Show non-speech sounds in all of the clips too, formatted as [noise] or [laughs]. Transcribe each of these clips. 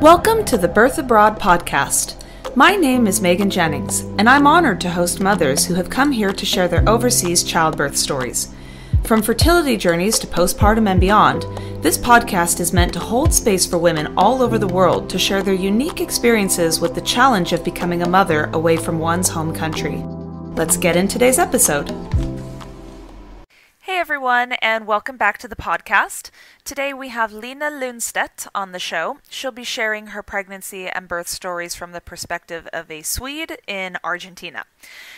Welcome to the Birth Abroad podcast. My name is Megan Jennings, and I'm honored to host mothers who have come here to share their overseas childbirth stories. From fertility journeys to postpartum and beyond, this podcast is meant to hold space for women all over the world to share their unique experiences with the challenge of becoming a mother away from one's home country. Let's get in today's episode. Hey everyone, and welcome back to the podcast. Today we have Lina Lundstedt on the show. She'll be sharing her pregnancy and birth stories from the perspective of a Swede in Argentina.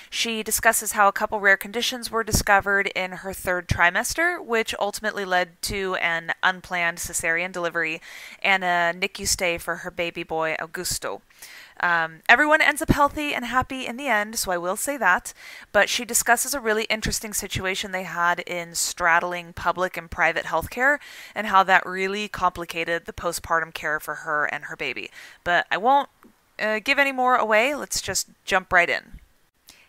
She discusses how a couple rare conditions were discovered in her third trimester, which ultimately led to an unplanned cesarean delivery and a NICU stay for her baby boy Augusto. Um, everyone ends up healthy and happy in the end, so I will say that. But she discusses a really interesting situation they had in straddling public and private healthcare and how that really complicated the postpartum care for her and her baby. But I won't uh, give any more away. Let's just jump right in.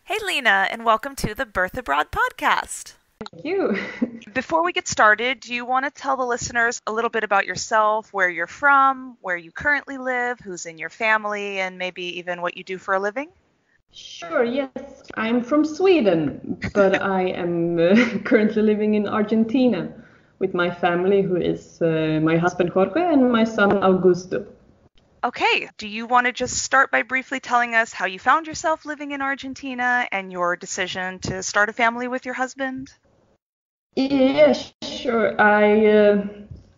Hey, Lina, and welcome to the Birth Abroad podcast. Thank [laughs] you. Before we get started, do you want to tell the listeners a little bit about yourself, where you're from, where you currently live, who's in your family, and maybe even what you do for a living? Sure, yes. I'm from Sweden, but [laughs] I am uh, [laughs] currently living in Argentina with my family, who is uh, my husband Jorge and my son Augusto. Okay, do you want to just start by briefly telling us how you found yourself living in Argentina and your decision to start a family with your husband? Yeah, sure. I uh,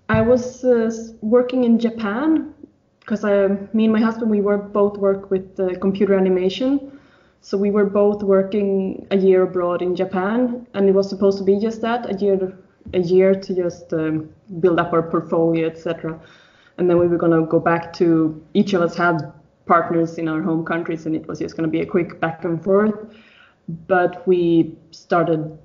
I was uh, working in Japan because I, me and my husband, we were both work with uh, computer animation. So we were both working a year abroad in Japan, and it was supposed to be just that a year, a year to just um, build up our portfolio, etc. And then we were gonna go back to each of us had partners in our home countries, and it was just gonna be a quick back and forth. But we started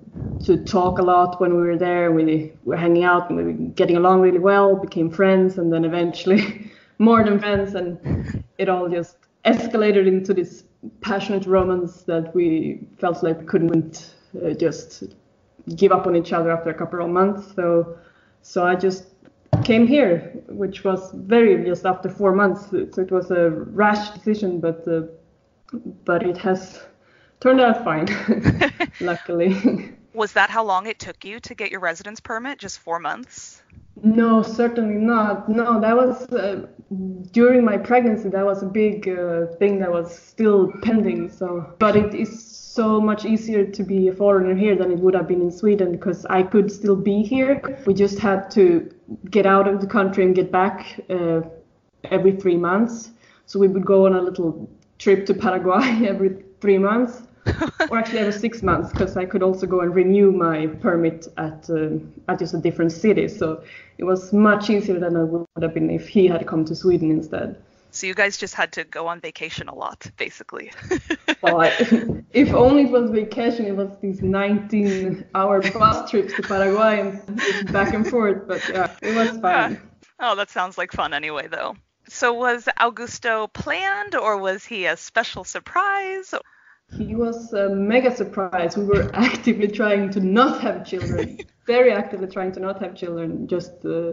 to talk a lot when we were there. We were hanging out and we were getting along really well, became friends, and then eventually [laughs] more than friends, and it all just escalated into this passionate romance that we felt like we couldn't uh, just give up on each other after a couple of months. So, so I just came here, which was very just after four months. So it was a rash decision, but uh, but it has turned out fine, [laughs] [laughs] luckily. Was that how long it took you to get your residence permit? Just four months? No, certainly not. No, that was uh, during my pregnancy. That was a big uh, thing that was still pending. So, but it is so much easier to be a foreigner here than it would have been in Sweden because I could still be here. We just had to get out of the country and get back uh, every three months. So we would go on a little trip to Paraguay [laughs] every three months or actually every six months because I could also go and renew my permit at uh, at just a different city. So it was much easier than it would have been if he had come to Sweden instead. So you guys just had to go on vacation a lot, basically. well, [laughs] I, if only it was vacation, it was these 19-hour bus trips to Paraguay and back and forth. But yeah, it was fun. Yeah. Oh, that sounds like fun anyway, though. So was Augusto planned, or was he a special surprise? He was a mega surprise. We were actively trying to not have children, [laughs] very actively trying to not have children. Just uh,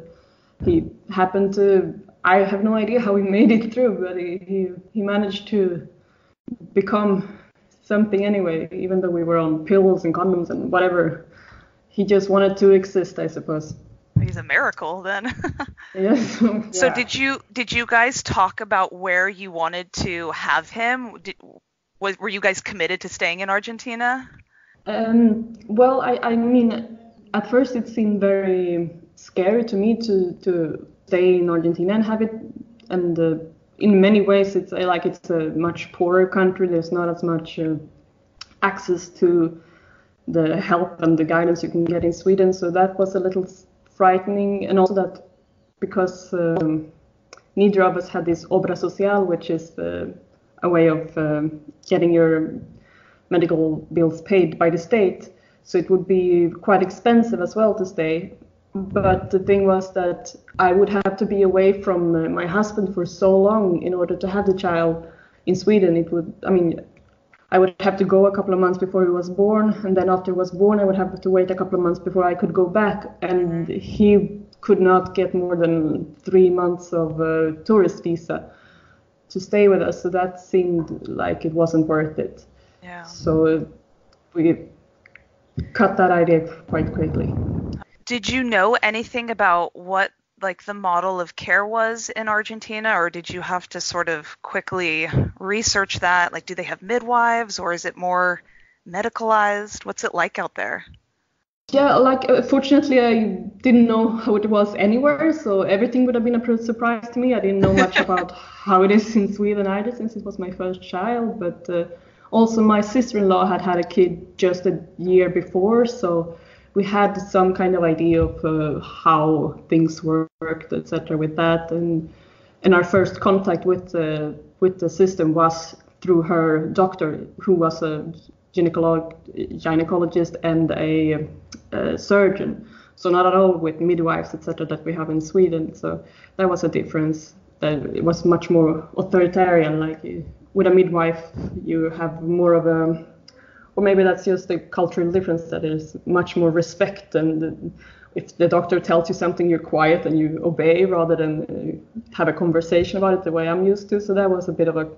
he happened to. I have no idea how he made it through, but he, he he managed to become something anyway. Even though we were on pills and condoms and whatever, he just wanted to exist, I suppose. He's a miracle then. [laughs] yes. yeah. So did you did you guys talk about where you wanted to have him? Did, was were you guys committed to staying in Argentina? Um, well, I, I mean, at first it seemed very scary to me to to stay in Argentina and have it, and uh, in many ways it's uh, like it's a much poorer country. There's not as much uh, access to the help and the guidance you can get in Sweden. So that was a little frightening, and also that because um, neither of us had this obra social, which is the a way of um, getting your medical bills paid by the state. So it would be quite expensive as well to stay. But the thing was that I would have to be away from uh, my husband for so long in order to have the child in Sweden. It would, I mean, I would have to go a couple of months before he was born, and then after he was born, I would have to wait a couple of months before I could go back. And he could not get more than three months of a tourist visa to stay with us. So that seemed like it wasn't worth it. Yeah. So we cut that idea quite quickly. Did you know anything about what like the model of care was in Argentina or did you have to sort of quickly research that? Like do they have midwives or is it more medicalized? What's it like out there? Yeah, like uh, fortunately I didn't know [laughs] how it was anywhere, so everything would have been a surprise to me. I didn't know much [laughs] about how it is in Sweden either, since it was my first child. But uh, also my sister-in-law had had a kid just a year before, so we had some kind of idea of uh, how things worked, etc. With that, and and our first contact with the with the system was through her doctor, who was a gynecolog- gynecologist and a, a, surgeon. So not at all with midwives, etc., that we have in Sweden. So that was a difference. That it was much more authoritarian. Like with a midwife, you have more of a, or maybe that's just the cultural difference that there's much more respect and. If the doctor tells you something, you're quiet and you obey rather than uh, have a conversation about it the way I'm used to. So that was a bit of a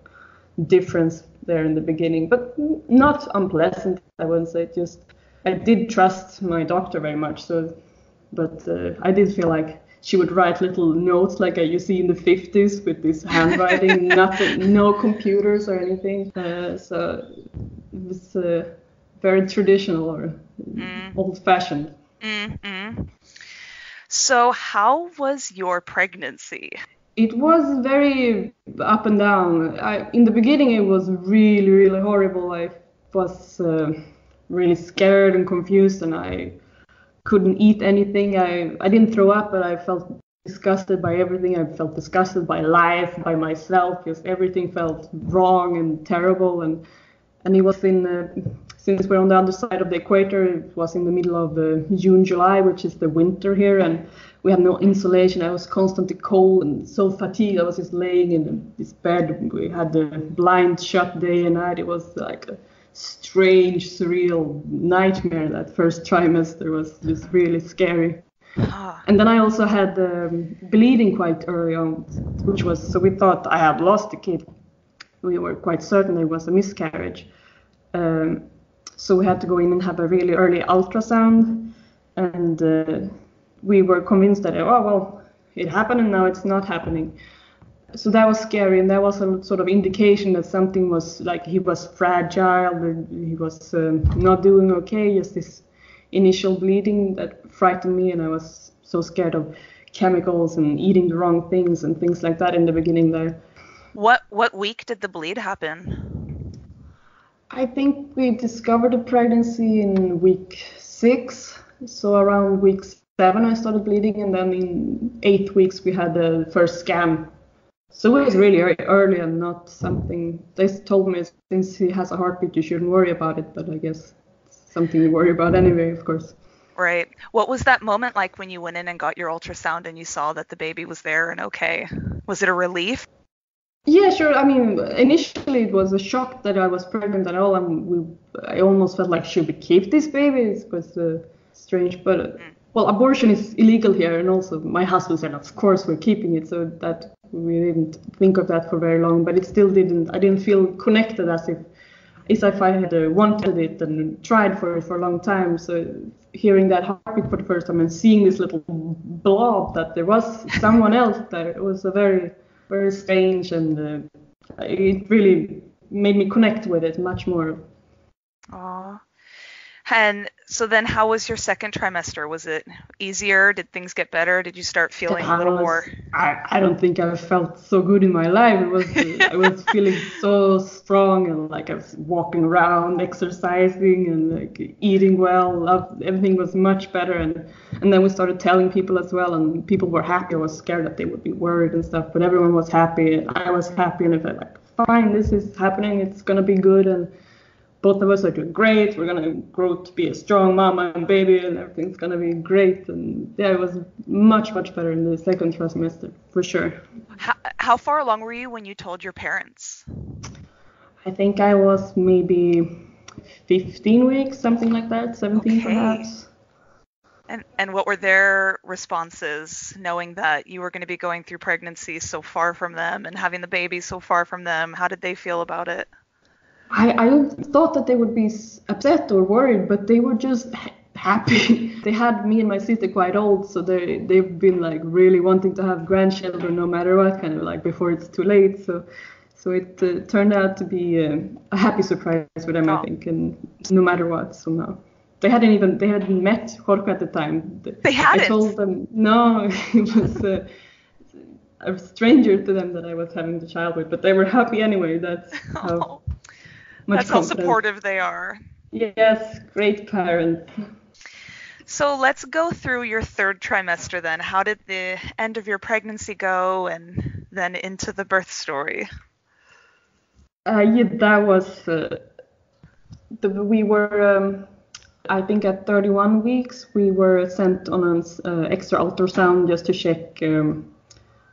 difference there in the beginning, but not unpleasant. I wouldn't say. Just I did trust my doctor very much. So, but uh, I did feel like she would write little notes like you see in the 50s with this handwriting, [laughs] nothing, no computers or anything. Uh, so it was uh, very traditional or mm. old-fashioned. Mm-hmm. So, how was your pregnancy? it was very up and down. I, in the beginning, it was really, really horrible. I was uh, really scared and confused, and I couldn't eat anything. I, I didn't throw up, but I felt disgusted by everything. I felt disgusted by life, by myself. because everything felt wrong and terrible. And and it was in uh, since we're on the other side of the equator, it was in the middle of uh, June, July, which is the winter here, and we had no insulation. I was constantly cold and so fatigued. I was just laying in this bed. We had the blind shut day and night. It was like strange, surreal nightmare. That first trimester was just really scary. Ah. And then I also had um, bleeding quite early on, which was so we thought I had lost the kid. We were quite certain it was a miscarriage. Um, so we had to go in and have a really early ultrasound and. Uh, we were convinced that oh well it happened and now it's not happening so that was scary and that was a sort of indication that something was like he was fragile he was um, not doing okay just this initial bleeding that frightened me and i was so scared of chemicals and eating the wrong things and things like that in the beginning there what what week did the bleed happen i think we discovered the pregnancy in week six so around week seven, I started bleeding, and then in eight weeks we had the first scan. So it was really early and not something they told me since he has a heartbeat, you shouldn't worry about it. But I guess something you worry about anyway, of course. Right. What was that moment like when you went in and got your ultrasound and you saw that the baby was there and okay? Was it a relief? Yeah, sure. I mean, initially it was a shock that I was pregnant at all, and we, I almost felt like should we keep this baby? It was uh, strange, but. Uh, well, abortion is illegal here, and also my husband said, of course, we're keeping it, so that we didn't think of that for very long, but it still didn't. I didn't feel connected as if, as if I had uh, wanted it and tried for it for a long time. So hearing that heartbeat for the first time and seeing this little blob that there was [laughs] someone else there, it was a very, very strange, and uh, it really made me connect with it much more. Aww. And so then how was your second trimester? Was it easier? Did things get better? Did you start feeling a little more I, I don't think I felt so good in my life. It was I was [laughs] feeling so strong and like I was walking around, exercising and like eating well. Everything was much better and and then we started telling people as well and people were happy. I was scared that they would be worried and stuff, but everyone was happy. I was happy and I felt like fine, this is happening, it's gonna be good and both of us are doing great. We're gonna grow to be a strong mama and baby, and everything's gonna be great. And yeah, it was much much better in the second trimester for sure. How, how far along were you when you told your parents? I think I was maybe 15 weeks, something like that, 17 okay. perhaps. And and what were their responses, knowing that you were going to be going through pregnancy so far from them and having the baby so far from them? How did they feel about it? I, I thought that they would be upset or worried, but they were just [laughs] happy. they had me and my sister quite old, so they they've been like really wanting to have grandchildren no matter what, kind of like before it's too late. So so it uh, turned out to be uh, a happy surprise for them, oh. I think, and no matter what. So now they hadn't even they hadn't met Jorge at the time. They hadn't. I told them no, [laughs] it was uh, a stranger to them that I was having the child with, but they were happy anyway. That's [laughs] how oh, much That's how supportive they are. Yes, great parents. So let's go through your third trimester then. How did the end of your pregnancy go, and then into the birth story? Uh, yeah, that was. Uh, the, we were. Um, I think at 31 weeks we were sent on an uh, extra ultrasound just to check, um,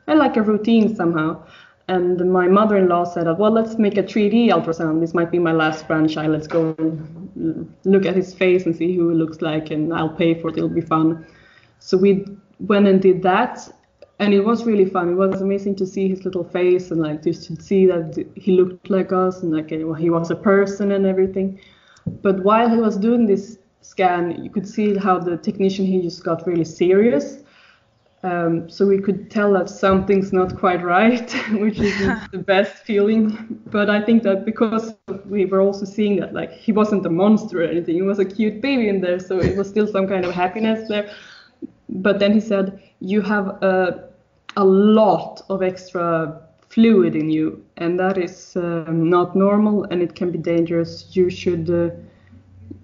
like a routine somehow. And my mother-in-law said, "Well, let's make a 3D ultrasound. This might be my last grandchild. Let's go and look at his face and see who he looks like, and I'll pay for it. It'll be fun." So we went and did that, and it was really fun. It was amazing to see his little face and like just to see that he looked like us and like he was a person and everything. But while he was doing this scan, you could see how the technician he just got really serious. Um, so we could tell that something's not quite right, [laughs] which is [laughs] the best feeling. But I think that because we were also seeing that like he wasn't a monster or anything, he was a cute baby in there, so it was still some kind of happiness there. But then he said, you have a, a lot of extra fluid in you, and that is um, not normal, and it can be dangerous. You should uh,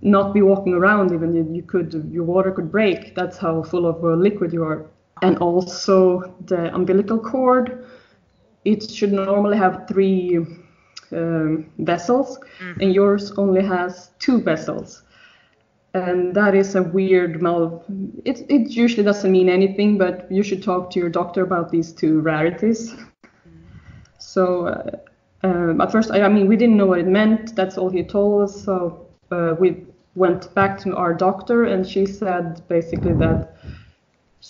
not be walking around even you, you could your water could break that's how full of uh, liquid you are and also the umbilical cord. It should normally have three um, vessels mm-hmm. and yours only has two vessels. And that is a weird mal it, it usually doesn't mean anything but you should talk to your doctor about these two rarities. So uh, um, at first I, I mean we didn't know what it meant. That's all he told us. So uh, we went back to our doctor and she said basically that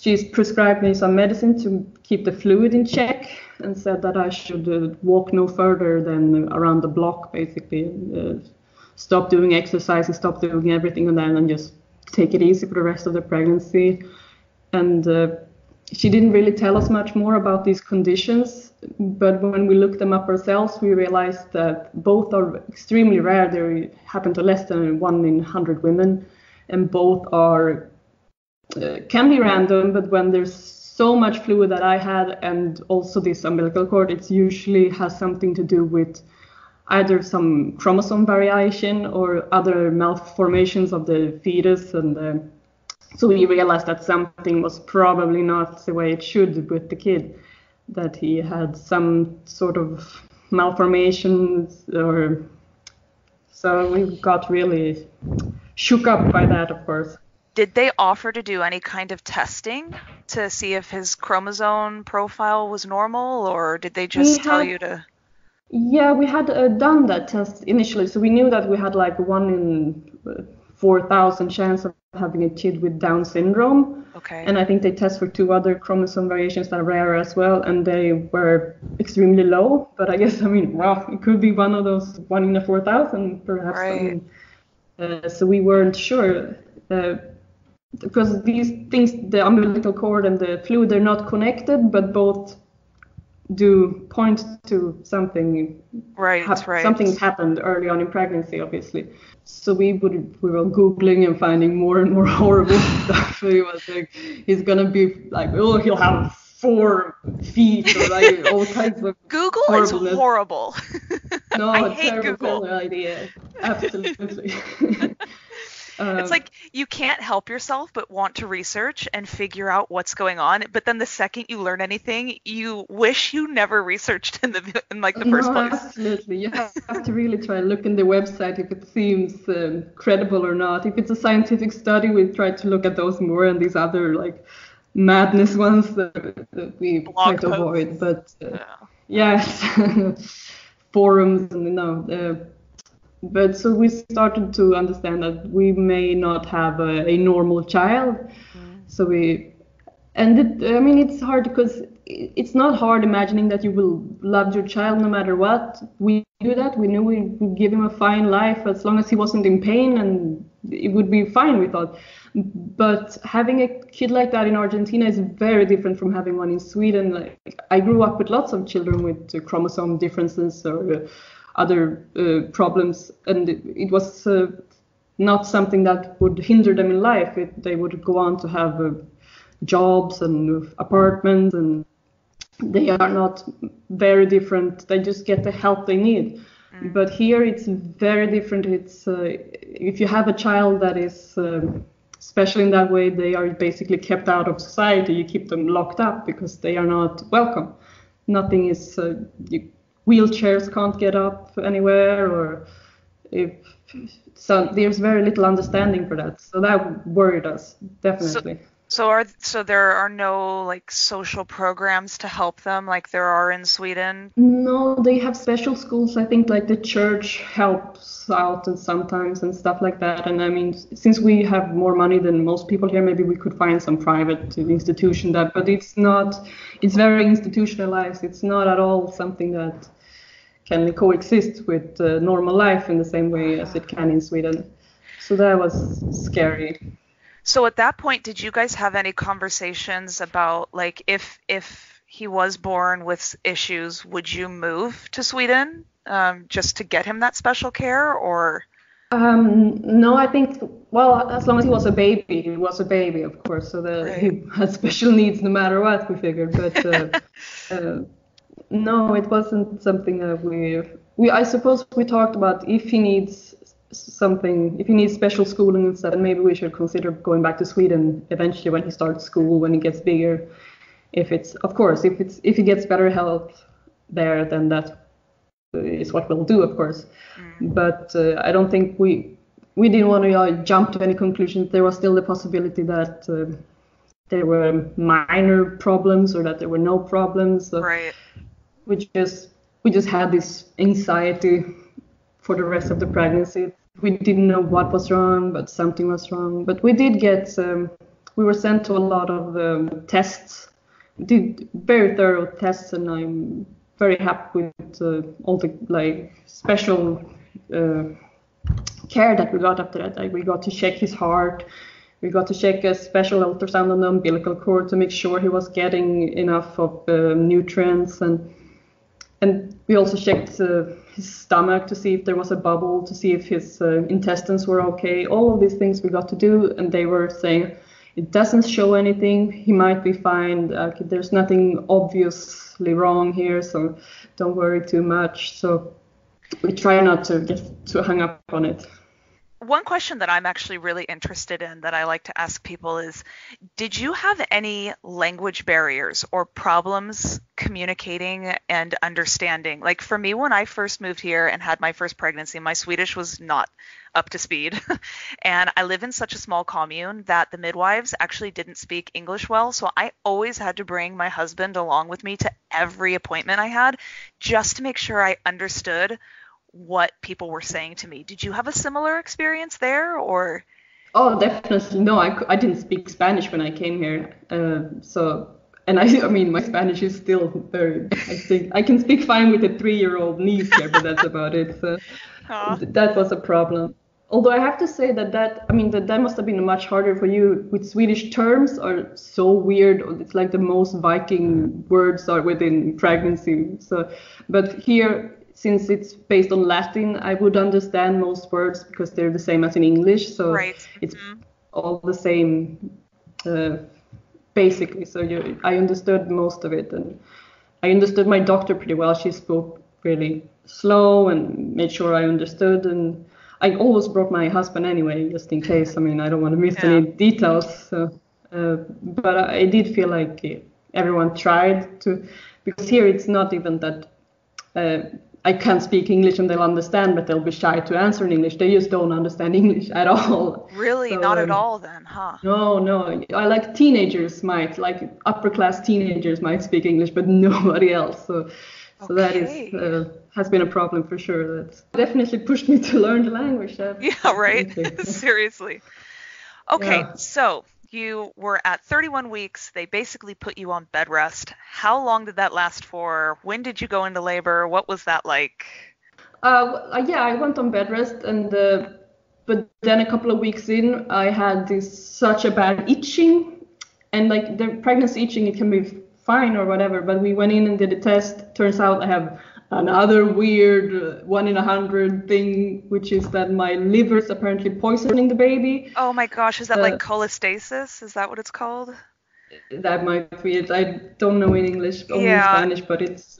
she's prescribed me some medicine to keep the fluid in check and said that I should uh, walk no further than around the block basically uh, stop doing exercise and stop doing everything and then and just take it easy for the rest of the pregnancy and uh, she didn't really tell us much more about these conditions, but when we looked them up ourselves, we realized that both are extremely rare. They happen to less than one in 100 women, and both are uh, can be random. But when there's so much fluid that I had, and also this umbilical cord, it usually has something to do with either some chromosome variation or other malformations of the fetus and the so we realized that something was probably not the way it should with the kid, that he had some sort of malformations or so we got really shook up by that of course did they offer to do any kind of testing to see if his chromosome profile was normal or did they just we tell had, you to yeah we had uh, done that test initially so we knew that we had like one in uh, 4000 chance of having a kid with Down syndrome. Okay. And I think they test for two other chromosome variations that are rare as well, and they were extremely low. But I guess I mean, well, it could be one of those one in a four thousand, perhaps. Right. I mean, uh, so we weren't sure. Uh, because these things, the umbilical cord and the fluid, they're not connected, but both do point to something. Right, ha- right. Something's happened early on in pregnancy, obviously. So we would we were googling and finding more and more [laughs] horrible stuff. He was like, he's gonna be like, oh, he'll have four feet or like all kinds of Google is horrible. [laughs] no, I hate terrible Google. idea. Absolutely. [laughs] Um, it's like you can't help yourself but want to research and figure out what's going on. But then the second you learn anything, you wish you never researched in the in like the first no, place. Absolutely, you have to really try and look in the website if it seems um, credible or not. If it's a scientific study, we try to look at those more and these other like madness ones that, that we Blog try to posts. avoid. But uh, yeah. yes, [laughs] forums and you know. Uh, but so we started to understand that we may not have a, a normal child. Mm. So we, and it, I mean, it's hard because it's not hard imagining that you will love your child no matter what. We do that. We knew we would give him a fine life as long as he wasn't in pain, and it would be fine. We thought. But having a kid like that in Argentina is very different from having one in Sweden. Like I grew up with lots of children with chromosome differences or other uh, problems, and it, it was uh, not something that would hinder them in life. It, they would go on to have uh, jobs and apartments, and they are not very different. They just get the help they need. Mm. But here it's very different. It's uh, if you have a child that is um, special in that way, they are basically kept out of society. You keep them locked up because they are not welcome. Nothing is uh, you wheelchairs can't get up anywhere or if so there's very little understanding for that. So that worried us definitely. so, so are so there are no like social programs to help them like there are in Sweden? No, they have special schools. I think like the church helps out and sometimes and stuff like that. And I mean, since we have more money than most people here, maybe we could find some private institution that. But it's not. It's very institutionalized. It's not at all something that can coexist with uh, normal life in the same way as it can in Sweden. So that was scary. So at that point, did you guys have any conversations about like if if he was born with issues, would you move to Sweden um, just to get him that special care, or? Um, no, I think well, as long as he was a baby, he was a baby, of course. So that right. he [laughs] had special needs no matter what. We figured, but uh, [laughs] uh, no, it wasn't something that we we. I suppose we talked about if he needs something if he needs special schooling instead maybe we should consider going back to sweden eventually when he starts school when he gets bigger. If it's of course if it's if he gets better health there then that is what we'll do of course. Mm. but uh, i don't think we we didn't want to uh, jump to any conclusions. There was still the possibility that uh, there were minor problems or that there were no problems. So right. we just we just had this anxiety for the rest of the pregnancy we didn't know what was wrong, but something was wrong. But we did get, um, we were sent to a lot of um, tests, did very thorough tests, and I'm very happy with uh, all the like special uh, care that we got after that. Like we got to check his heart, we got to check a special ultrasound on the umbilical cord to make sure he was getting enough of uh, nutrients and and we also checked uh, his stomach to see if there was a bubble, to see if his uh, intestines were okay. All of these things we got to do, and they were saying it doesn't show anything. He might be fine. Uh, there's nothing obviously wrong here, so don't worry too much. So we try not to get too hung up on it one question that I'm actually really interested in that I like to ask people is Did you have any language barriers or problems communicating and understanding? Like for me, when I first moved here and had my first pregnancy, my Swedish was not up to speed. [laughs] and I live in such a small commune that the midwives actually didn't speak English well. So I always had to bring my husband along with me to every appointment I had just to make sure I understood what people were saying to me. Did you have a similar experience there, or? Oh, definitely. No, I, I didn't speak Spanish when I came here. Uh, so, and I, I mean, my Spanish is still very. I think I can speak fine with a three-year-old niece here, but that's about it. So that was a problem. Although I have to say that that I mean that that must have been much harder for you with Swedish terms are so weird. It's like the most Viking words are within pregnancy. So, but here since it's based on Latin, I would understand most words because they're the same as in English. So right. it's mm-hmm. all the same, uh, basically. So you, I understood most of it, and I understood my doctor pretty well. She spoke really slow and made sure I understood. And I always brought my husband anyway, just in case. I mean, I don't want to miss yeah. any details. So, uh, but I did feel like everyone tried to, because here it's not even that. Uh, I can't speak English and they'll understand, but they'll be shy to answer in English. They just don't understand English at all. Really, so, not um, at all, then, huh? No, no. I like teenagers might, like upper class teenagers might speak English, but [laughs] nobody else. So So that is uh, has been a problem for sure. That's definitely pushed me [laughs] to learn the language. yeah, right. [laughs] Seriously. Okay, yeah. so you were at 31 weeks. They basically put you on bed rest. How long did that last for? When did you go into labor? What was that like? Uh, yeah, I went on bed rest, and uh, but then a couple of weeks in, I had this such a bad itching, and like the pregnancy itching, it can be fine or whatever. But we went in and did a test. Turns out I have another weird uh, one in a hundred thing, which is that my liver is apparently poisoning the baby. Oh my gosh, is that uh, like cholestasis? Is that what it's called? That might be it. I don't know in English, only yeah. in Spanish, but it's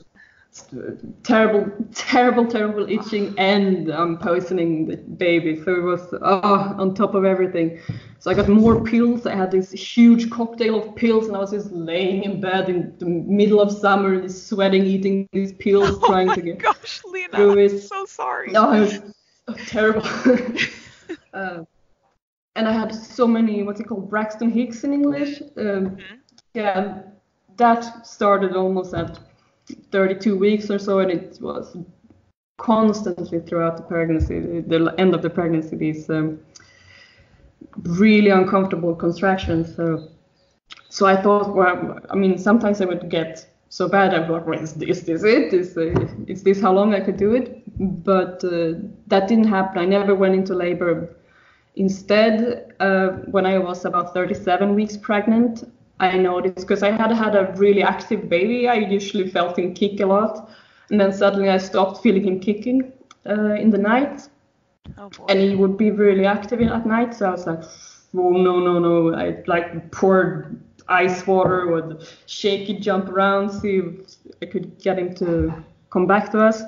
terrible, terrible, terrible itching, and I'm poisoning the baby. So it was oh, on top of everything. So I got more pills. I had this huge cocktail of pills, and I was just laying in bed in the middle of summer, sweating, eating these pills, [laughs] oh trying to get gosh, Lina, through it. I'm so sorry. No, it was oh, terrible. [laughs] [laughs] uh, and I had so many what's it called Braxton Hicks in English. Um, mm-hmm. Yeah, that started almost at 32 weeks or so, and it was constantly throughout the pregnancy, the end of the pregnancy, these um, really uncomfortable contractions. So, so I thought, well, I mean, sometimes I would get so bad. I thought, well, is this, is it? Is, uh, is this how long I could do it? But uh, that didn't happen. I never went into labor. Instead, uh, when I was about 37 weeks pregnant, I noticed because I had had a really active baby. I usually felt him kick a lot, and then suddenly I stopped feeling him kicking uh, in the night, oh and he would be really active at night. So I was like, oh no no no! I like poured ice water, would shake it, jump around, see if I could get him to come back to us.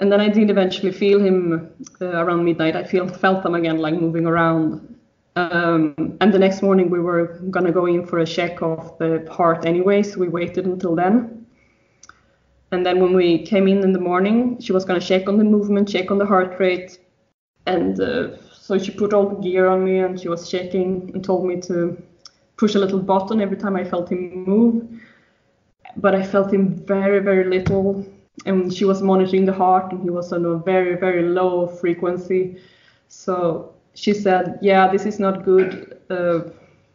And then I did eventually feel him uh, around midnight. I feel felt him again, like moving around um, and the next morning we were gonna go in for a check of the heart anyway, so we waited until then. And then when we came in in the morning, she was gonna check on the movement, check on the heart rate, and uh, so she put all the gear on me and she was checking and told me to push a little button every time I felt him move. But I felt him very, very little. And she was monitoring the heart and he was on a very, very low frequency. So she said, "Yeah, this is not good." Uh,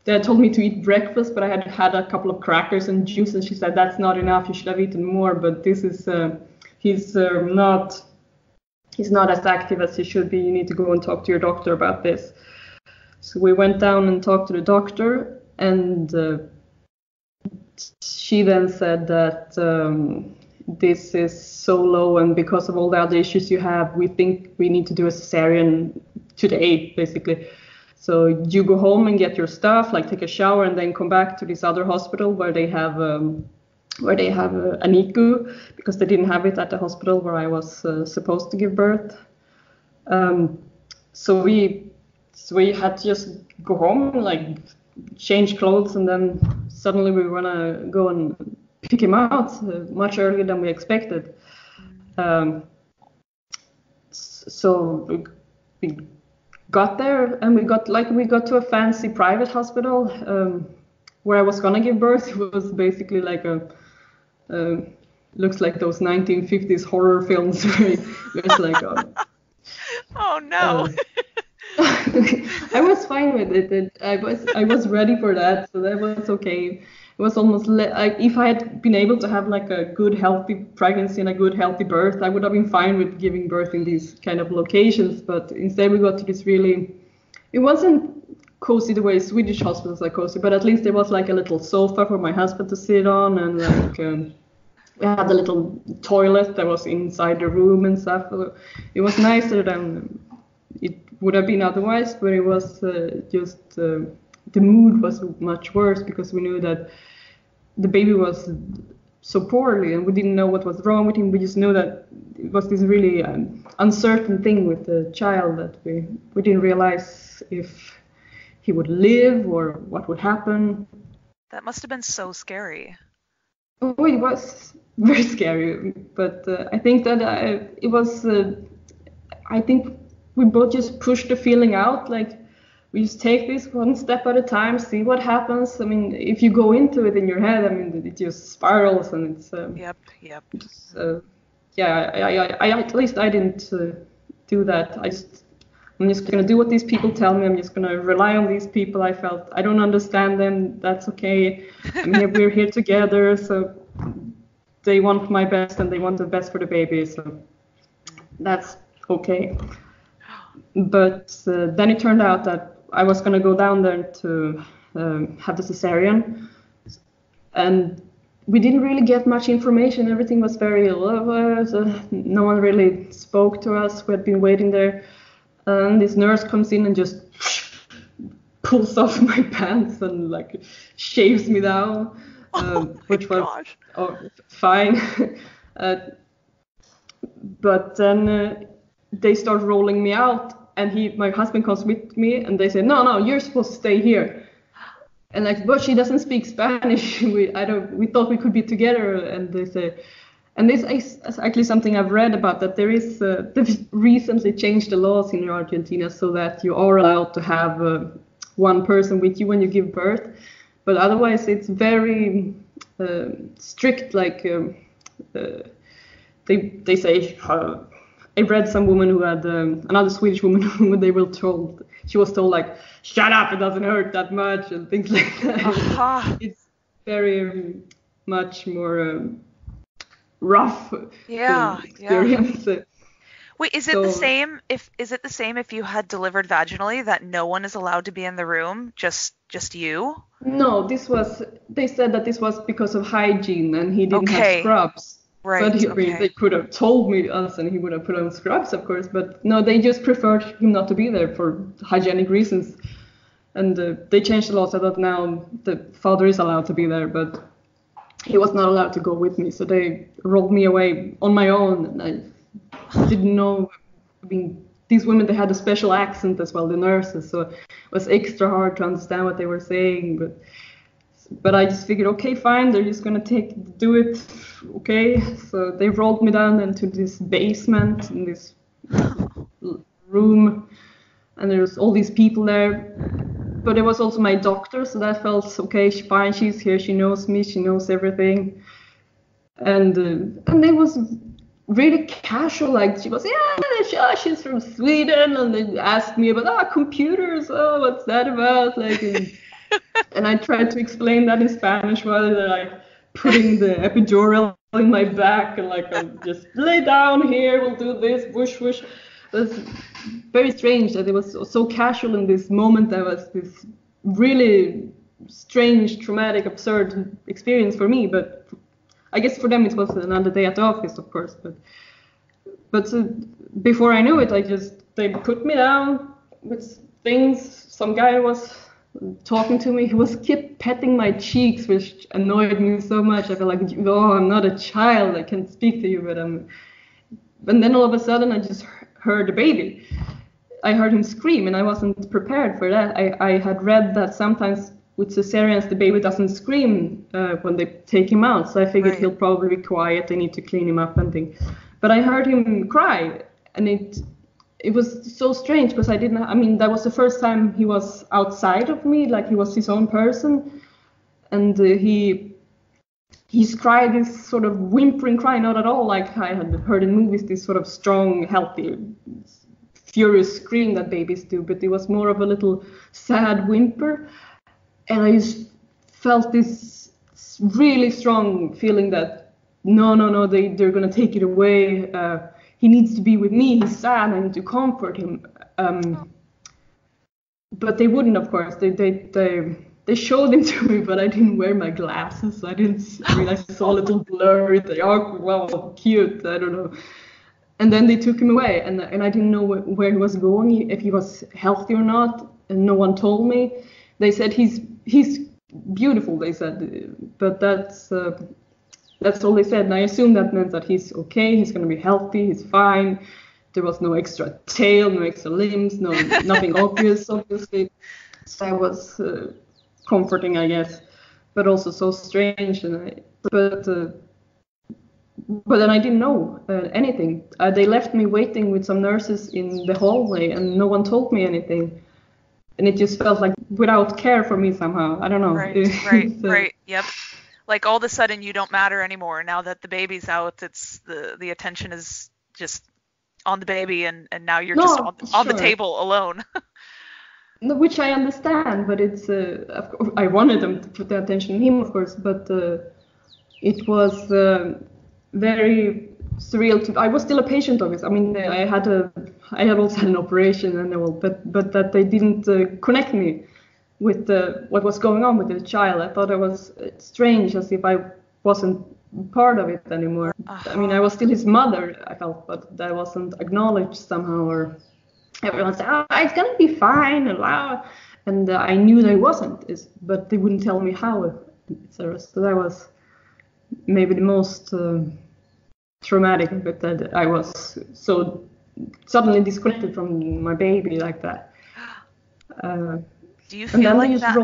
they told me to eat breakfast, but I had had a couple of crackers and juice, and she said, "That's not enough. You should have eaten more." But this is uh, he's uh, not he's not as active as he should be. You need to go and talk to your doctor about this. So we went down and talked to the doctor, and uh, she then said that um, this is so low, and because of all the other issues you have, we think we need to do a cesarean today, basically. So you go home and get your stuff, like take a shower, and then come back to this other hospital where they have um, where they have uh, a NICU because they didn't have it at the hospital where I was uh, supposed to give birth. Um, so we so we had to just go home, like change clothes, and then suddenly we gonna go and pick him out uh, much earlier than we expected. Um, so we got there and we got like we got to a fancy private hospital um, where I was gonna give birth. [laughs] It was basically like a uh, looks like those 1950s horror films [laughs] where it's like a, oh no. Uh, [laughs] I was fine with it. I was I was ready for that, so that was okay it was almost like if I had been able to have like a good healthy pregnancy and a good healthy birth, I would have been fine with giving birth in these kind of locations. But instead, we got to this really, it wasn't cozy the way Swedish hospitals are cozy, but at least there was like a little sofa for my husband to sit on, and like um, we had a little toilet that was inside the room and stuff. It was nicer than it would have been otherwise, but it was uh, just. Uh, the mood was much worse because we knew that the baby was so poorly and we didn't know what was wrong with him. We just knew that it was this really um, uncertain thing with the child that we, we didn't realize if he would live or what would happen. That must have been so scary. Oh, it was very scary, but uh, I think that I, it was. Uh, I think we both just pushed the feeling out. Like we just take this one step at a time, see what happens. I mean, if you go into it in your head, I mean, it just spirals and it's. Um, yep. Yep. Just, uh, yeah, I, I, I, at least I didn't uh, do that. I just, I'm just gonna do what these people tell me. I'm just gonna rely on these people. I felt I don't understand them. That's okay. I mean, we're here [laughs] together, so they want my best and they want the best for the baby. So that's okay. [gasps] But uh, then it turned out that I was going to go down there to um, have the cesarean, and we didn't really get much information. Everything was very uh, so no one really spoke to us. We had been waiting there, and this nurse comes in and just pulls off my [laughs] pants and like shaves me down, [laughs] oh um, which was oh, fine. [laughs] uh, but then uh, they start rolling me out and he my husband comes with me and they say no no you're supposed to stay here. And like but she doesn't speak spanish. [laughs] We i don't we thought we could be together and they say and this is actually something i've read about that there is uh, [laughs] they've recently changed the laws in argentina so that you are allowed to have uh, one person with you when you give birth. But otherwise it's very uh, strict like um, uh, they they say uh, I read some woman who had um, another Swedish woman [laughs] who they were told she was told like shut up it doesn't hurt that much and things like that. [laughs] Uh-huh. It's very um, much more um, rough yeah, experience. Yeah. [laughs] Wait, is it so, the same if is it the same if you had delivered vaginally that no one is allowed to be in the room, just just you? No, this was they said that this was because of hygiene and he didn't okay. have scrubs. Right. But he, okay. they could have told me us and he would have put on scrubs, of course. But no, they just preferred him not to be there for hygienic reasons. And uh, they changed the law so that now the father is allowed to be there, but he was not allowed to go with me. So they rolled me away on my own. And I didn't know. I mean, these women, they had a special accent as well, the nurses. So it was extra hard to understand what they were saying. But but I just figured, okay, fine, they're just gonna take do it, okay. So they rolled me down into this basement in this room, and there's all these people there. But it was also my doctor, so that felt okay. She, fine, she's here, she knows me, she knows everything, and uh, and it was really casual. Like she was, yeah, she's from Sweden, and they asked me about ah computers. Oh, what's that about? Like. And, and I tried to explain that in Spanish while they're like putting the epidural in my back and like I'm just lay down here, we'll do this, whoosh whoosh. It was very strange that it was so casual in this moment. That was this really strange, traumatic, absurd experience for me. But I guess for them it was another day at the office, of course. But but uh, before I knew it, I just they put me down with things. Some guy was talking to me. He was kept petting my cheeks, which annoyed me so much. I felt like, oh, I'm not a child. I can speak to you, but I'm. And then all of a sudden, I just heard a baby. I heard him scream, and I wasn't prepared for that. I, I had read that sometimes with cesareans, the baby doesn't scream uh, when they take him out. So I figured Right. he'll probably be quiet. They need to clean him up and things. But I heard him cry, and it it was so strange because I didn't. I mean, that was the first time he was outside of me, like he was his own person, and uh, he he's cried this sort of whimpering cry, not at all like I had heard in movies, this sort of strong, healthy, furious scream that babies do, but it was more of a little sad whimper, and I just felt this really strong feeling that no, no, no, they they're gonna take it away. Uh, he needs to be with me. He's sad. I need to comfort him. Um, but they wouldn't, of course. They they they they showed him [laughs] to me, but I didn't wear my glasses. I didn't. I mean, I saw a little blurry. They are well cute. I don't know. And then they took him away, and and I didn't know wh- where he was going, if he was healthy or not, and no one told me. They said he's he's beautiful. They said, but that's. Uh, that's all they said, and I assumed that meant that he's okay, he's gonna be healthy, he's fine. There was no extra tail, no extra limbs, no [laughs] nothing obvious, obviously. So that was uh, comforting, I guess, but also so strange. And I, but uh, but then I didn't know uh, anything. Uh, they left me waiting with some nurses in the hallway, and no one told me anything. and it just felt like without care for me somehow. I don't know. Right, right, [laughs] so, right. Yep. Like all of a sudden you don't matter anymore. Now that the baby's out, it's the the attention is just on the baby, and and now you're no, just on, on the table alone. [laughs] no, which I understand, but it's uh, I wanted them to put the attention on him, of course, but uh, it was uh, very surreal to I was still a patient of it. I mean, I had a I had also had an operation and all, but but that they didn't uh, connect me with the, what was going on with the child. I thought it was strange, as if I wasn't part of it anymore. Uh-huh. I mean, I was still his mother. I felt, but that wasn't acknowledged somehow. Or everyone said, "Oh, it's gonna be fine," and blah. And uh, I knew they wasn't, but they wouldn't tell me how, etc. So that was maybe the most. Uh, traumatic but that I was so suddenly disconnected from my baby like that. [gasps] Uh, do you feel like that?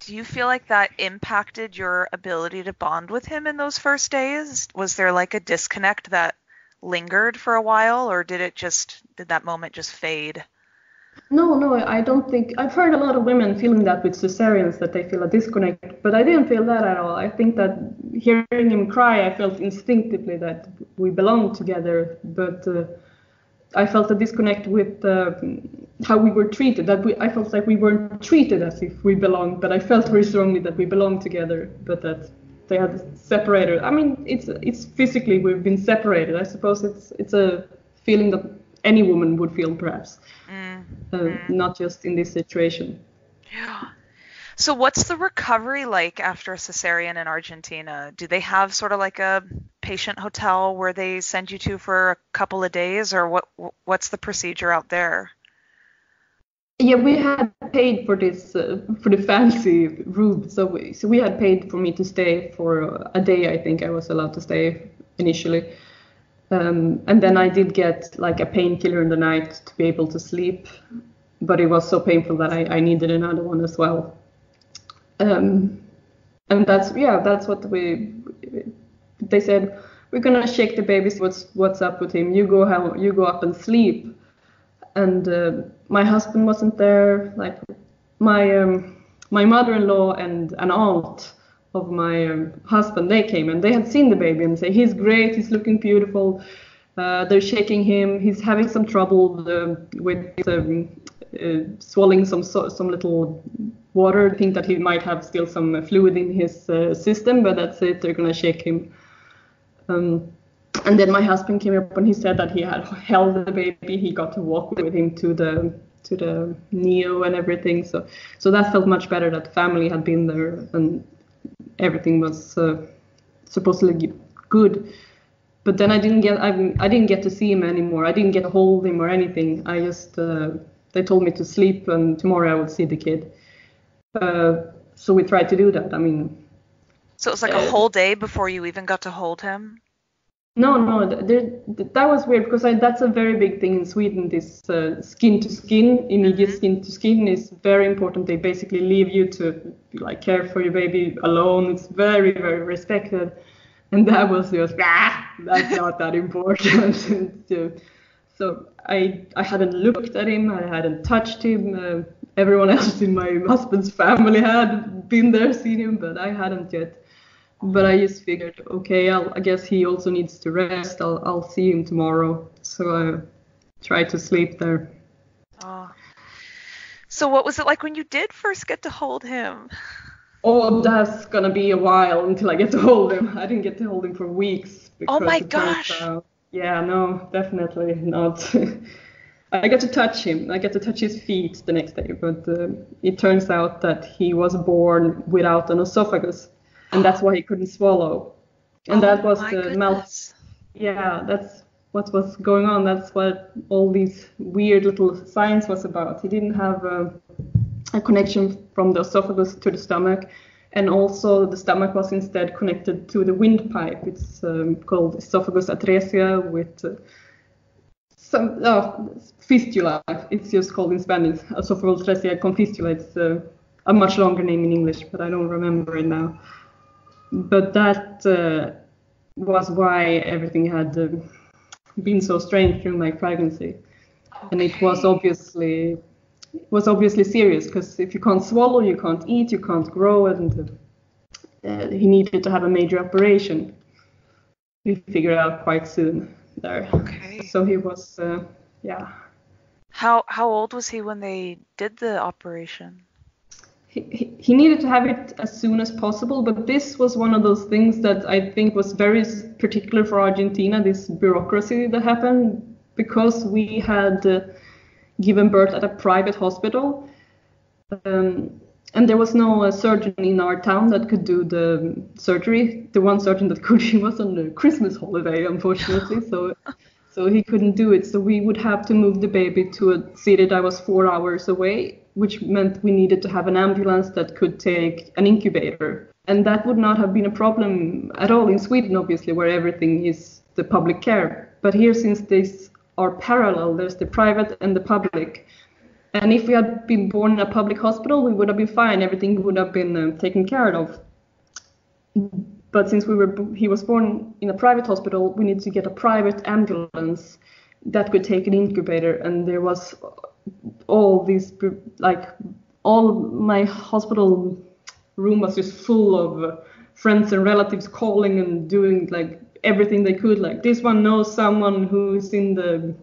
Do you feel like that impacted your ability to bond with him in those first days? Was there like a disconnect that lingered for a while, or did it just did that moment just fade? No, no, I don't think. I've heard a lot of women feeling that with cesareans, that they feel a disconnect, but I didn't feel that at all. I think that hearing him cry, I felt instinctively that we belonged together, but uh, I felt a disconnect with uh, how we were treated. That we, I felt like we weren't treated as if we belonged, but I felt very strongly that we belonged together, but that they had separated. I mean, it's it's physically we've been separated. I suppose it's it's a feeling that any woman would feel, perhaps, mm. Uh, mm. not just in this situation. Yeah. [gasps] So, what's the recovery like after a cesarean in Argentina? Do they have sort of like a patient hotel where they send you to for a couple of days, or what? What's the procedure out there? Yeah, we had paid for this uh, for the fancy room, so we so we had paid for me to stay for a day. I think I was allowed to stay initially, um, and then I did get like a painkiller in the night to be able to sleep, but it was so painful that I, I needed another one as well. Um, and that's yeah, that's what we. They said we're gonna shake the baby. What's what's up with him? You go how you go up and sleep. And uh, my husband wasn't there. Like my um, my mother-in-law and an aunt of my um, husband, they came and they had seen the baby and say he's great, he's looking beautiful. Uh, they're shaking him. He's having some trouble uh, with um, uh, swallowing some some little water. I think that he might have still some fluid in his uh, system, but that's it. They're gonna shake him. Um, and then my husband came up and he said that he had held the baby. He got to walk with him to the to the neo and everything. So so that felt much better that the family had been there and everything was uh, supposedly good. But then I didn't get I, I didn't get to see him anymore. I didn't get to hold him or anything. I just uh, they told me to sleep and tomorrow I would see the kid. Uh, so we tried to do that. I mean. So it was like a uh, whole day before you even got to hold him. No, no, there, that was weird because I, that's a very big thing in Sweden. This uh, skin to skin, immediate mm-hmm. skin to skin, is very important. They basically leave you to like care for your baby alone. It's very, very respected, and that was just ah, that's not that [laughs] important. [laughs] so I, I hadn't looked at him. I hadn't touched him. Uh, everyone else in my husband's family had been there, seen him, but I hadn't yet but I just figured, okay, I'll, i guess he also needs to rest. I'll, I'll see him tomorrow. So I tried to sleep there. Oh. So what was it like when you did first get to hold him? Oh, that's gonna be a while until I get to hold him. I didn't get to hold him for weeks. Oh my gosh. yeah, no, definitely not. [laughs] I got to touch him. I got to touch his feet the next day, but uh, it turns out that he was born without an esophagus and that's why he couldn't swallow. And oh, that was the mouth. Yeah, that's what was going on. That's what all these weird little signs was about. He didn't have a, a connection from the esophagus to the stomach, and also the stomach was instead connected to the windpipe. It's um, called esophagus atresia with uh, some oh, fistula. It's just called in Spanish esophagus atresia con fistula. It's uh, a much longer name in English, but I don't remember it now but that uh, was why everything had uh, been so strange during my pregnancy. Okay. And it was obviously was obviously serious because if you can't swallow, you can't eat, you can't grow, and uh, he needed to have a major operation. We figured out quite soon there. Okay. So he was, uh, yeah. How how old was he when they did the operation? He, he needed to have it as soon as possible, but this was one of those things that I think was very particular for Argentina, this bureaucracy that happened, because we had uh, given birth at a private hospital. Um, and there was no uh, surgeon in our town that could do the surgery. The one surgeon that [laughs] could, he was on a Christmas holiday, unfortunately, so [laughs] so he couldn't do it. So we would have to move the baby to a city that was four hours away, which meant we needed to have an ambulance that could take an incubator. And that would not have been a problem at all in Sweden, obviously, where everything is the public care. But here, since these are parallel, there's the private and the public and if we had been born in a public hospital, we would have been fine. Everything would have been um, taken care of. But since we were, he was born in a private hospital, we need to get a private ambulance that could take an incubator. And there was all these, like, all my hospital room was just full of friends and relatives calling and doing like everything they could. Like this one knows someone who's in the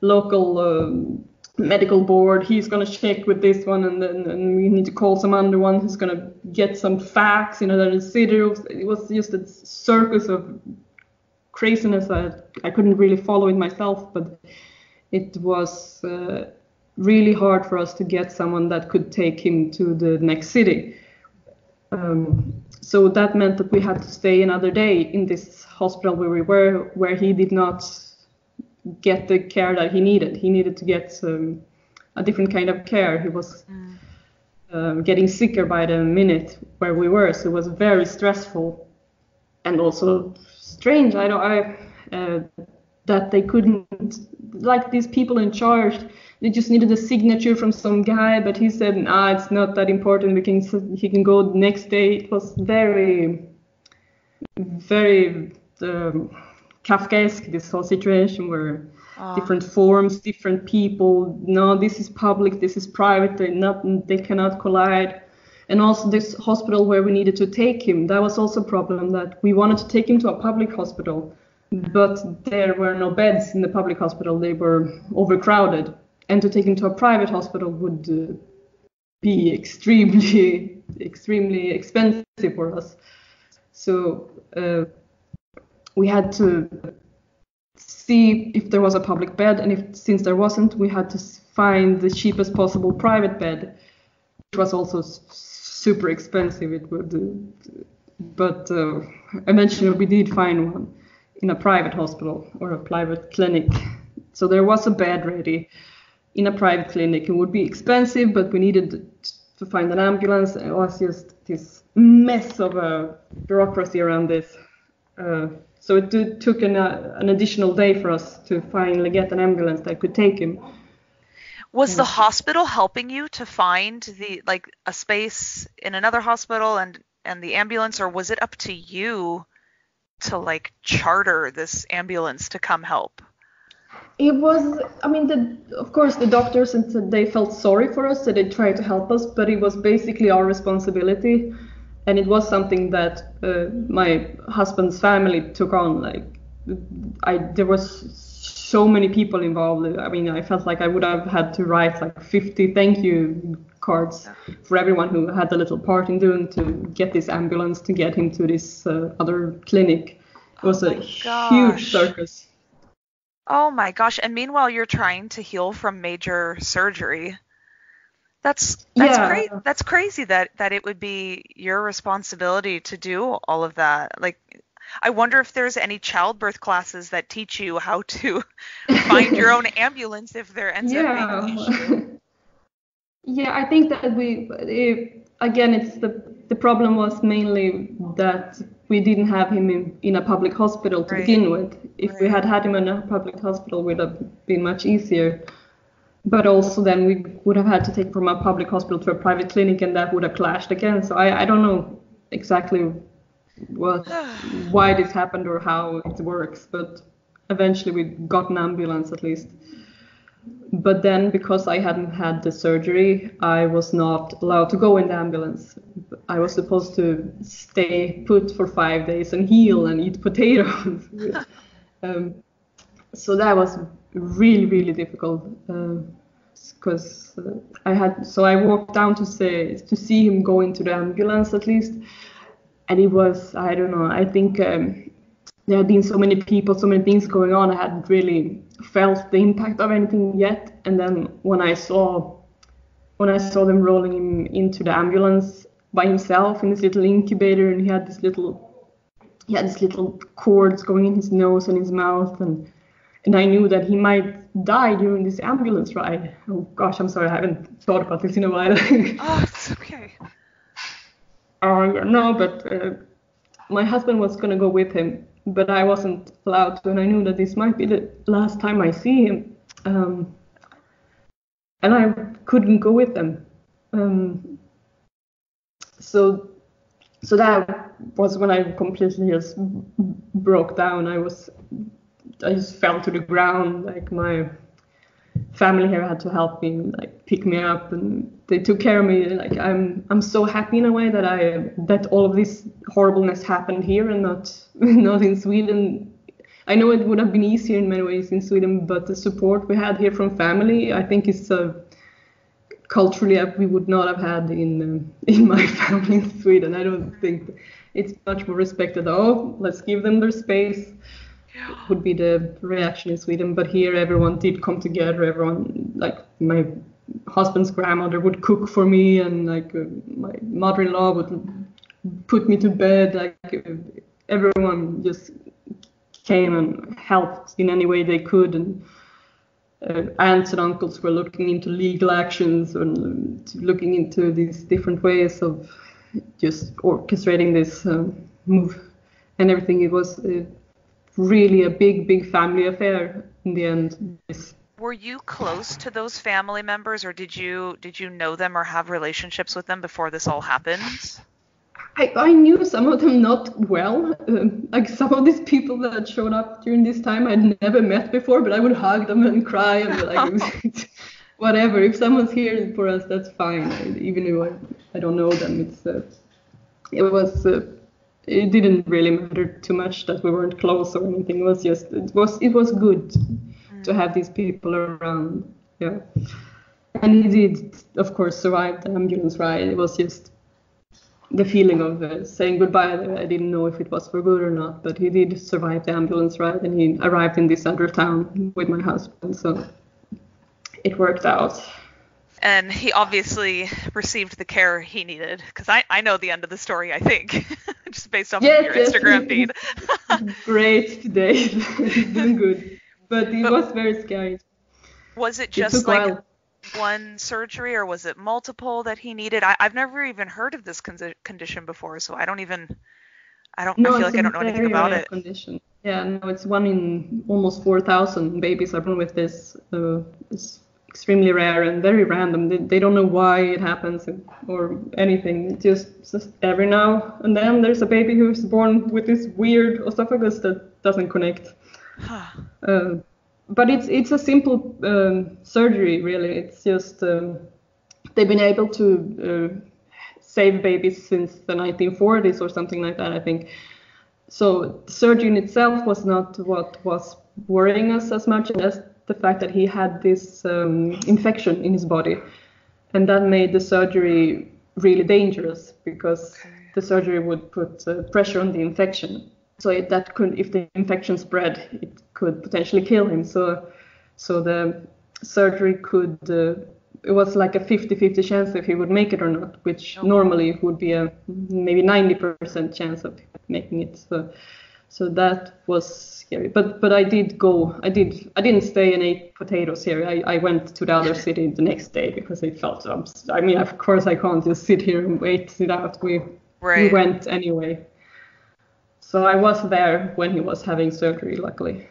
local. Um, medical board. He's going to check with this one, and then and we need to call some other one who's going to get some facts. You know, that is it was just a circus of craziness that I couldn't really follow it myself, but it was uh, really hard for us to get someone that could take him to the next city. Um, so that meant that we had to stay another day in this hospital where we were, where he did not get the care that he needed. He needed to get um, a different kind of care. He was mm. um, getting sicker by the minute where we were, so it was very stressful and also strange. I don't, I, uh, that they couldn't, like these people in charge, they just needed a signature from some guy, but he said, "Ah, it's not that important. We can, he can go next day." It was very, very. Um, Kafkaesque, this whole situation where uh. different forms, different people, no, this is public, this is private, they not they cannot collide. And also this hospital where we needed to take him, that was also a problem that we wanted to take him to a public hospital, but there were no beds in the public hospital, they were overcrowded. And to take him to a private hospital would uh, be extremely, [laughs] extremely expensive for us. So uh, we had to see if there was a public bed, and if since there wasn't, we had to find the cheapest possible private bed, which was also super expensive. It would, but uh, eventually we did find one in a private hospital or a private clinic. So there was a bed ready in a private clinic. It would be expensive, but we needed to find an ambulance. It was just this mess of a bureaucracy around this. Uh, so it took an, uh, an additional day for us to finally get an ambulance that could take him. Was the hospital helping you to find the like a space in another hospital and and the ambulance, or was it up to you to like charter this ambulance to come help? It was, I mean, the, of course, the doctors and they felt sorry for us, so they tried to help us, but it was basically our responsibility and it was something that uh, my husband's family took on like i there was so many people involved i mean i felt like i would have had to write like 50 thank you cards for everyone who had a little part in doing to get this ambulance to get him to this uh, other clinic it was oh a gosh. huge circus oh my gosh and meanwhile you're trying to heal from major surgery that's that's yeah. crazy. That's crazy that that it would be your responsibility to do all of that. Like I wonder if there's any childbirth classes that teach you how to [laughs] find your own [laughs] ambulance if there ends yeah. up being an issue. [laughs] Yeah, I think that we it, again it's the the problem was mainly that we didn't have him in, in a public hospital to right. begin with. If right. we had had him in a public hospital, it would have been much easier but also then we would have had to take from a public hospital to a private clinic and that would have clashed again so i, I don't know exactly what [sighs] why this happened or how it works but eventually we got an ambulance at least but then because I hadn't had the surgery, I was not allowed to go in the ambulance. I was supposed to stay put for five days and heal and eat potatoes. [laughs] [laughs] um, so that was really really difficult because uh, uh, I had so I walked down to say to see him go into the ambulance at least, and it was I don't know I think um, there had been so many people so many things going on I hadn't really felt the impact of anything yet and then when I saw when I saw them rolling him into the ambulance by himself in this little incubator and he had this little he had these little cords going in his nose and his mouth and and I knew that he might die during this ambulance ride. Oh gosh, I'm sorry, I haven't thought about this in a while. [laughs] oh, it's okay. Uh, no, but uh, my husband was gonna go with him, but I wasn't allowed to, and I knew that this might be the last time I see him. Um, and I couldn't go with them. Um, so, so that was when I completely just broke down. I was, I just fell to the ground. Like my family here had to help me, like pick me up, and they took care of me. Like I'm, I'm so happy in a way that I that all of this horribleness happened here and not [laughs] not in Sweden. I know it would have been easier in many ways in Sweden, but the support we had here from family, I think, is uh, culturally we would not have had in uh, in my [laughs] family in Sweden. I don't think it's much more respected. Oh, let's give them their space. Would be the reaction in Sweden, but here everyone did come together. Everyone, like my husband's grandmother, would cook for me, and like uh, my mother-in-law would put me to bed. Like everyone just came and helped in any way they could and uh, aunts and uncles were looking into legal actions and looking into these different ways of just orchestrating this um, move and everything. It was uh, really a big, big family affair in the end. Were you close to those family members, or did you did you know them or have relationships with them before this all happened? I, I knew some of them not well. Um, like some of these people that showed up during this time I'd never met before, but I would hug them and cry and be like, [laughs] [laughs] whatever. If someone's here for us, that's fine. Even if I, I don't know them, it's uh, it was uh, it didn't really matter too much that we weren't close or anything. It was just it was it was good mm. to have these people around. Yeah, and he did, of course, survive the ambulance ride. It was just the feeling of uh, saying goodbye. I didn't know if it was for good or not, but he did survive the ambulance ride and he arrived in this other town with my husband, so it worked out. And he obviously received the care he needed because I, I know the end of the story, I think, [laughs] [laughs] just based off yes, of your yes, Instagram feed. [laughs] great today. [laughs] doing good. But it but was very scary. Was it just it like one surgery or was it multiple that he needed? I, have never even heard of this con- condition before, so I don't even. I don't. No, I feel like I don't know anything about it. Condition. Yeah, no, it's one in almost 4,000 babies are born with this. Uh, it's extremely rare and very random. They, they don't know why it happens or anything. Just, just every now and then there's a baby who's born with this weird esophagus that doesn't connect. uh, but it's it's a simple um, surgery really. It's just um, they've been able to uh, save babies since the 1940s or something like that, I think. So the surgery in itself was not what was worrying us as much as the fact that he had this um, infection in his body, and that made the surgery really dangerous because the surgery would put uh, pressure on the infection. So it, that could, if the infection spread, it could potentially kill him. So, so the surgery could, uh, it was like a 50-50 chance if he would make it or not, which normally would be a maybe 90% chance of making it. So, so that was scary. But but I did go. I did. I didn't stay and ate potatoes here. I, I went to the other [laughs] city the next day because it felt. Um, I mean, of course, I can't just sit here and wait it out. We right. we went anyway. So I was there when he was having surgery. Luckily.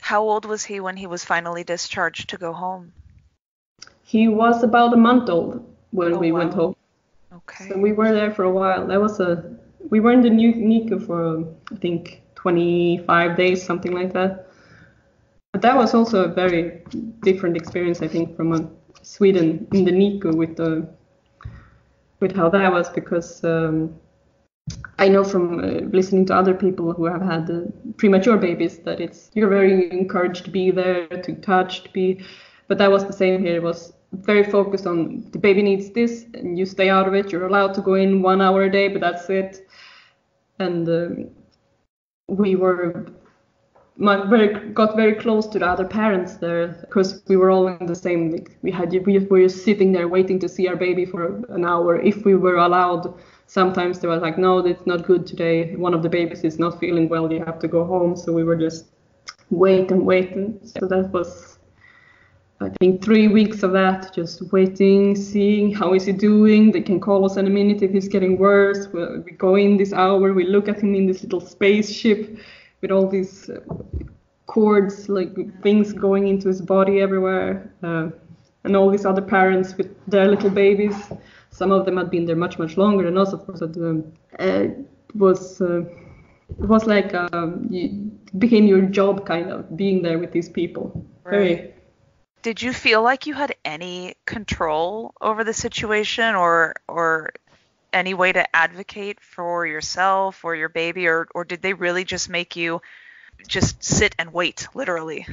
How old was he when he was finally discharged to go home? He was about a month old when oh, we wow. went home. Okay. So we were there for a while. That was a we were in the new NICU for I think 25 days, something like that. but that was also a very different experience, I think, from Sweden in the NICU with the with how that was because um, I know from uh, listening to other people who have had uh, premature babies that it's you're very encouraged to be there, to touch, to be, but that was the same here. It was very focused on the baby needs this, and you stay out of it. You're allowed to go in one hour a day, but that's it. And um, we were very got very close to the other parents there because we were all in the same. Like, we had we were just sitting there waiting to see our baby for an hour if we were allowed. Sometimes they were like, no, it's not good today. One of the babies is not feeling well. You have to go home. So we were just wait and waiting. So that was I think three weeks of that, just waiting, seeing how is he doing. They can call us in a minute if he's getting worse. We go in this hour, we look at him in this little spaceship with all these uh, cords, like things going into his body everywhere, uh, and all these other parents with their little babies. Some of them had been there much much longer than us, of course. Um, it was uh, it was like um, you became your job kind of being there with these people. Right. Very did you feel like you had any control over the situation or or any way to advocate for yourself or your baby or or did they really just make you just sit and wait literally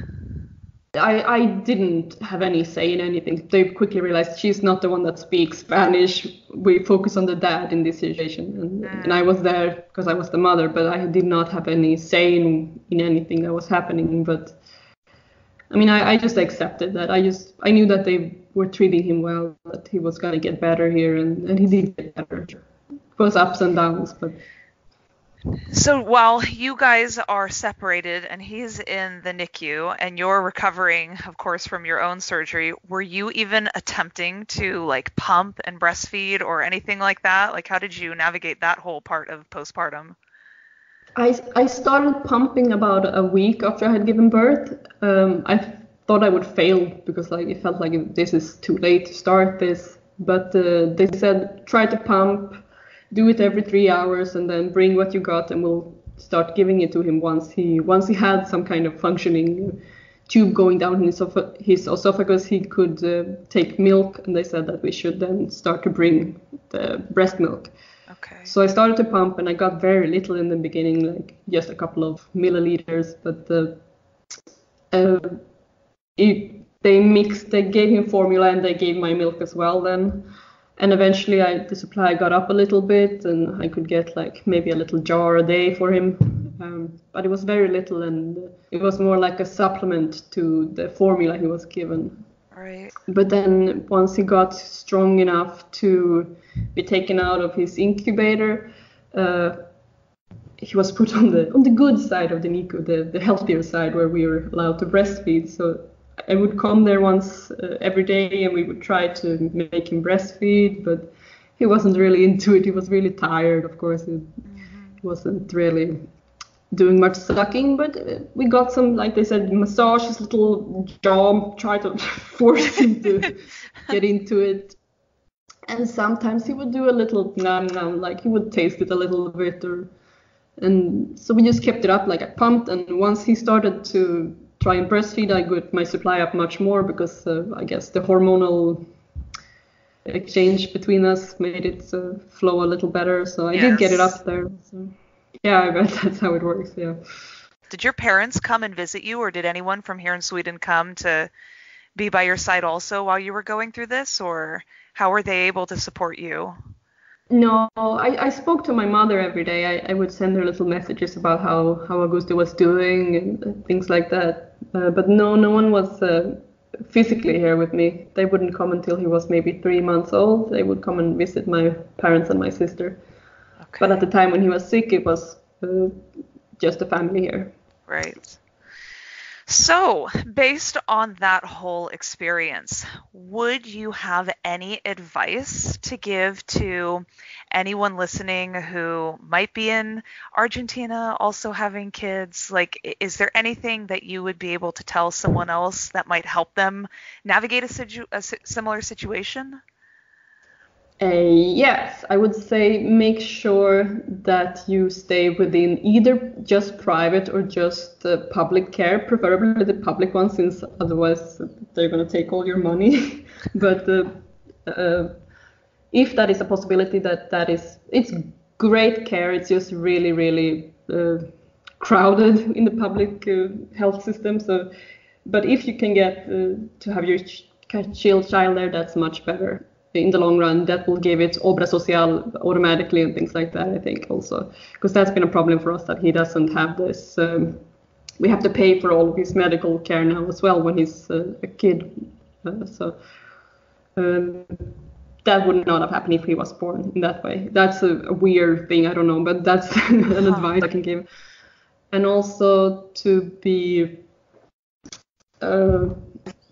I, I didn't have any say in anything. They quickly realized she's not the one that speaks Spanish. We focus on the dad in this situation. And, mm. and I was there because I was the mother, but I did not have any say in, in anything that was happening. But I mean, I, I just accepted that. I just I knew that they were treating him well, that he was gonna get better here, and, and he did get better. It was ups and downs, but. So while you guys are separated and he's in the NICU and you're recovering, of course, from your own surgery, were you even attempting to like pump and breastfeed or anything like that? Like, how did you navigate that whole part of postpartum? I, I started pumping about a week after I had given birth. Um, I thought I would fail because like it felt like this is too late to start this. But uh, they said try to pump, do it every three hours, and then bring what you got, and we'll start giving it to him once he once he had some kind of functioning tube going down his, his esophagus. He could uh, take milk, and they said that we should then start to bring the breast milk. Okay. So I started to pump, and I got very little in the beginning, like just a couple of milliliters. But the uh, it, they mixed, they gave him formula, and they gave my milk as well. Then, and eventually, I, the supply got up a little bit, and I could get like maybe a little jar a day for him. Um, but it was very little, and it was more like a supplement to the formula he was given. Right. But then once he got strong enough to be taken out of his incubator, uh, he was put on the on the good side of the NICU, the, the healthier side where we were allowed to breastfeed. So I would come there once uh, every day and we would try to make him breastfeed, but he wasn't really into it. He was really tired, of course. He, mm-hmm. wasn't really doing much sucking, but uh, we got some, like they said, massage his little jaw, try to [laughs] force him to [laughs] get into it. And sometimes he would do a little nom nom, like he would taste it a little bit, or and so we just kept it up. Like I pumped, and once he started to try and breastfeed, I got my supply up much more because uh, I guess the hormonal exchange between us made it uh, flow a little better. So I yes. did get it up there. So. Yeah, I bet [laughs] that's how it works. Yeah. Did your parents come and visit you, or did anyone from here in Sweden come to be by your side also while you were going through this, or how were they able to support you? No, I, I spoke to my mother every day. I, I would send her little messages about how, how Augusto was doing and things like that. Uh, but no, no one was uh, physically here with me. They wouldn't come until he was maybe three months old. They would come and visit my parents and my sister. Okay. But at the time when he was sick, it was uh, just a family here. Right. So, based on that whole experience, would you have any advice to give to anyone listening who might be in Argentina also having kids? Like, is there anything that you would be able to tell someone else that might help them navigate a, situ- a similar situation? Uh, yes, I would say make sure that you stay within either just private or just uh, public care, preferably the public one, since otherwise they're going to take all your money. [laughs] but uh, uh, if that is a possibility, that that is it's great care. It's just really, really uh, crowded [laughs] in the public uh, health system. So, but if you can get to have your ch- child there, that's much better in the long run that will give it obra social automatically and things like that i think also. Because that's been a problem for us that he doesn't have this um, we have to pay for all of his medical care now as well when he's uh, a kid uh, so um, that would not have happened if he was born in that way. That's a, a weird thing i don't know but that's [laughs] an advice i can give. And also to be uh,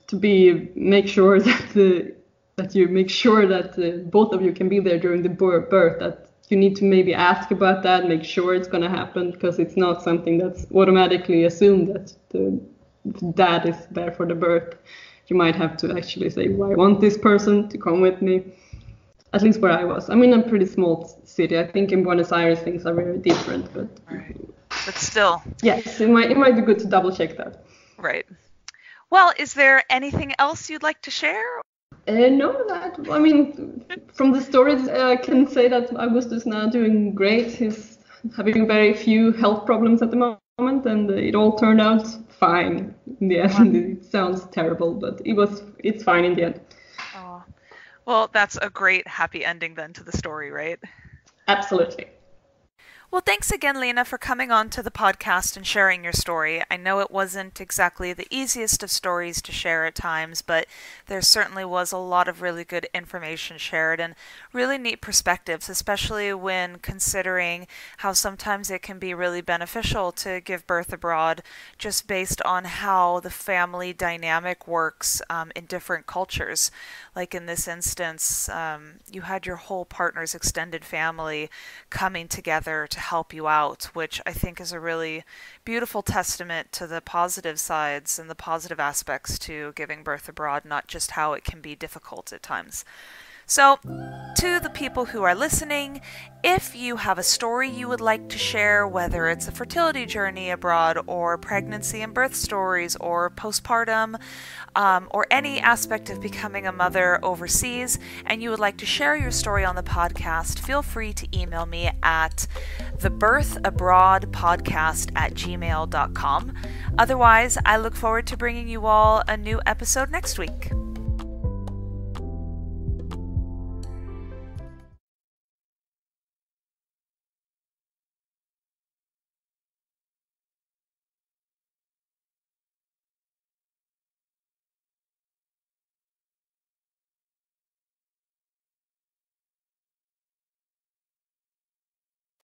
to be make sure [laughs] that the that you make sure that uh, both of you can be there during the birth that you need to maybe ask about that make sure it's going to happen because it's not something that's automatically assumed that the dad is there for the birth. You might have to actually say well, i want this person to come with me at least where i was. I'm in a pretty small city. I think in buenos aires things are very different but right. but still. Yes it might it might be good to double check that. Right. Well, is there anything else you'd like to share? Uh, no, that I mean, from the stories, uh, I can say that Augusto is now doing great. He's having very few health problems at the moment, and it all turned out fine in the end. it sounds terrible, but it was it's fine in the end. Oh, well, that's a great happy ending then to the story, right? Absolutely. Well, thanks again, Lina, for coming on to the podcast and sharing your story. I know it wasn't exactly the easiest of stories to share at times, but there certainly was a lot of really good information shared and really neat perspectives, especially when considering how sometimes it can be really beneficial to give birth abroad just based on how the family dynamic works um, in different cultures. Like in this instance, um, you had your whole partner's extended family coming together to help you out, which I think is a really beautiful testament to the positive sides and the positive aspects to giving birth abroad, not just how it can be difficult at times. So, to the people who are listening, if you have a story you would like to share, whether it's a fertility journey abroad, or pregnancy and birth stories, or postpartum, um, or any aspect of becoming a mother overseas, and you would like to share your story on the podcast, feel free to email me at thebirthabroadpodcast at gmail.com. Otherwise, I look forward to bringing you all a new episode next week.